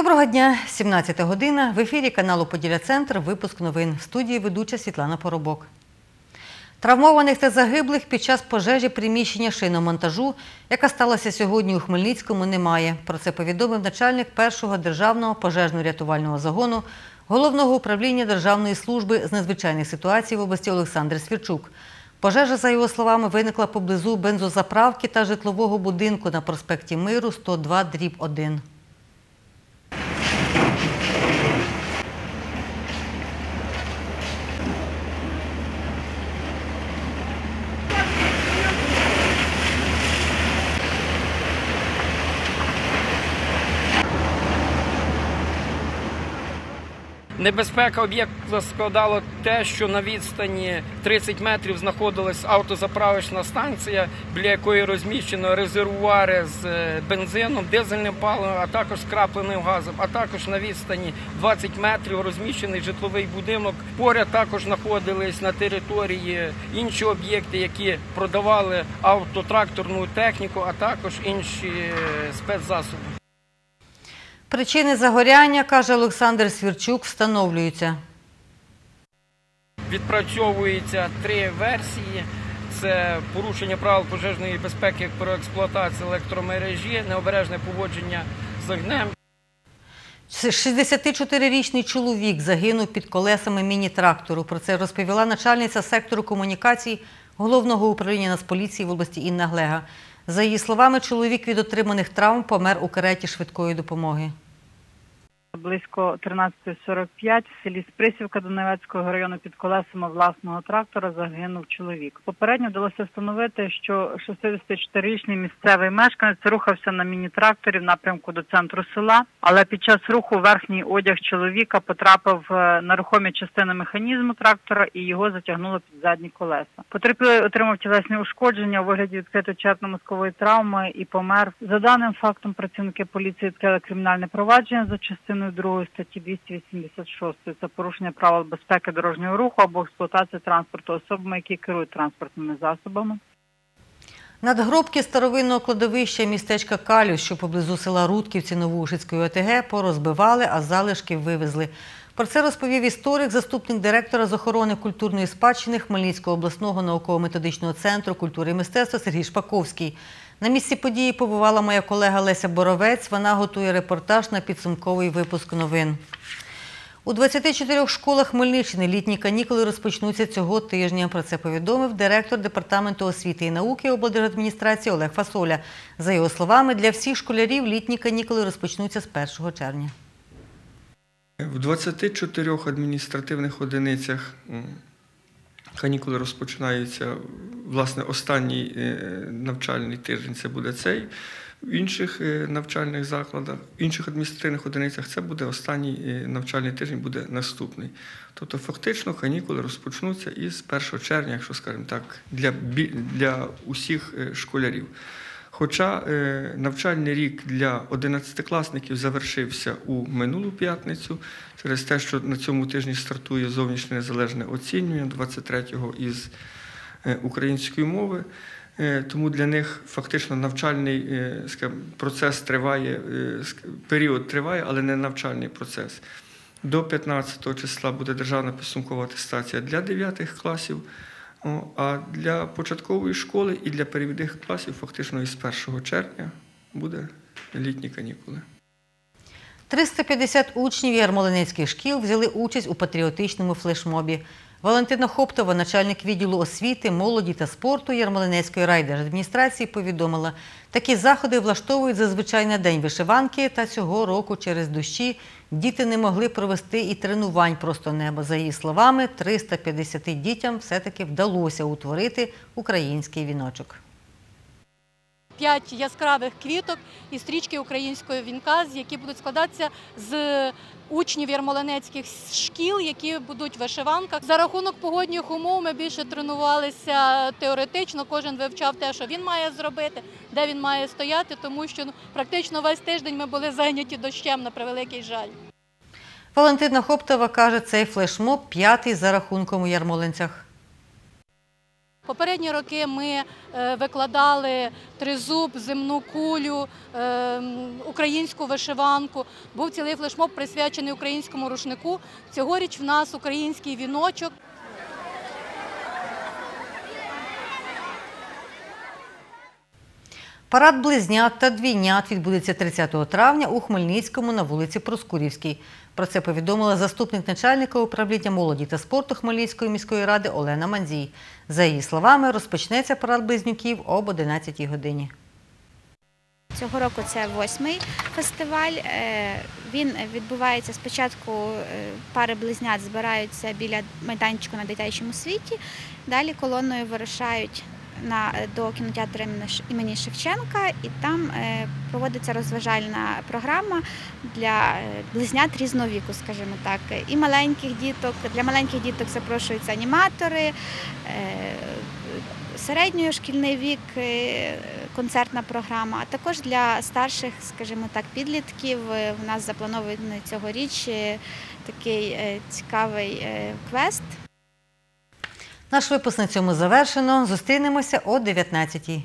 Доброго дня, 17 година. В ефірі каналу Поділя Центр. Випуск новин. В студії ведуча Світлана Поробок. Травмованих та загиблих під час пожежі приміщення шиномонтажу, яка сталася сьогодні у Хмельницькому, немає. Про це повідомив начальник першого державного пожежно-рятувального загону головного управління Державної служби з надзвичайних ситуацій в області Олександр Свірчук. Пожежа, за його словами, виникла поблизу бензозаправки та житлового будинку на проспекті Миру 102 дріб 1. Небезпека об'єкта складала те, що на відстані 30 метрів знаходилась автозаправочна станція, біля якої розміщено резервуари з е, бензином, дизельним паливом, а також скрапленим газом. А також на відстані 20 метрів розміщений житловий будинок. Поряд також знаходились на території інші об'єкти, які продавали автотракторну техніку, а також інші е, спецзасоби. Причини загоряння, каже Олександр Свірчук, встановлюються. Відпрацьовується три версії: це порушення правил пожежної безпеки про експлуатацію електромережі, необережне поводження з огнем. 64-річний чоловік загинув під колесами міні-трактору. Про це розповіла начальниця сектору комунікацій головного управління Нацполіції в області Інна Глега. За її словами, чоловік від отриманих травм помер у кареті швидкої допомоги. Близько 13.45 в селі Сприсівка Донецького району під колесами власного трактора загинув чоловік. Попередньо вдалося встановити, що 64-річний місцевий мешканець рухався на міні-тракторі в напрямку до центру села, але під час руху верхній одяг чоловіка потрапив е, на рухомі частини механізму трактора і його затягнуло під задні колеса. Потерпілий отримав тілесні ушкодження у вигляді відкритої черепно-мозкової травми і помер. За даним фактом, працівники поліції відкрили кримінальне провадження за частиною 2 статті 286 це порушення правил безпеки дорожнього руху або експлуатація транспорту особами, які керують транспортними засобами. Надгробки старовинного кладовища містечка Калю, що поблизу села Рудківці Новоушицької ОТГ, порозбивали, а залишки вивезли. Про це розповів історик, заступник директора з охорони культурної спадщини Хмельницького обласного науково-методичного центру культури і мистецтва Сергій Шпаковський. На місці події побувала моя колега Леся Боровець. Вона готує репортаж на підсумковий випуск новин. У 24 школах Хмельниччини літні канікули розпочнуться цього тижня. Про це повідомив директор департаменту освіти і науки облдержадміністрації Олег Фасоля. За його словами, для всіх школярів літні канікули розпочнуться з 1 червня. В 24 адміністративних одиницях канікули розпочинаються, власне, останній е, навчальний тиждень це буде цей. В інших е, навчальних закладах, в інших адміністративних одиницях це буде останній е, навчальний тиждень, буде наступний. Тобто, фактично, канікули розпочнуться із 1 червня, якщо скажемо так, для, для усіх школярів. Хоча е, навчальний рік для 11-класників завершився у минулу п'ятницю, через те, що на цьому тижні стартує зовнішнє незалежне оцінювання 23-го із е, української мови. Е, Тому для них фактично навчальний процес триває, період триває, але не навчальний процес. До 15 числа буде державна підсумкова атестація для 9 класів. А для початкової школи і для перевідних класів фактично із 1 червня буде літні канікули. 350 учнів Ярмолинецьких шкіл взяли участь у патріотичному флешмобі. Валентина Хоптова, начальник відділу освіти, молоді та спорту Ярмолинецької райдержадміністрації, повідомила, такі заходи влаштовують зазвичай на день вишиванки, та цього року через дощі діти не могли провести і тренувань просто неба. За її словами, 350 дітям все-таки вдалося утворити український віночок. П'ять яскравих квіток і стрічки українського вінка, які будуть складатися з учнів ярмолинецьких шкіл, які будуть в вишиванках. За рахунок погодних умов ми більше тренувалися теоретично. Кожен вивчав те, що він має зробити, де він має стояти, тому що ну, практично весь тиждень ми були зайняті дощем на превеликий жаль. Валентина Хоптова каже, цей флешмоб п'ятий за рахунком у Ярмолинцях. Попередні роки ми е, викладали тризуб, земну кулю, е, українську вишиванку. Був цілий флешмоб присвячений українському рушнику. Цьогоріч в нас український віночок. Парад близнят та двійнят відбудеться 30 травня у Хмельницькому на вулиці Проскурівській. Про це повідомила заступник начальника управління молоді та спорту Хмельницької міської ради Олена Мандзій. За її словами, розпочнеться парад близнюків об 11 годині. Цього року це восьмий фестиваль. Е, Він відбувається спочатку. е, Пари близнят збираються біля майданчику на дитячому світі. Далі колоною вирушають на до кінотеатру імені Шевченка, і там е, проводиться розважальна програма для е, близнят різного віку, скажімо так, і маленьких діток. Для маленьких діток запрошуються аніматори. е, середньої шкільний вік, концертна програма, а також для старших, скажімо так, підлітків. У нас запланований цьогоріч такий цікавий квест. Наш випуск на цьому завершено. Зустрінемося о 19-й.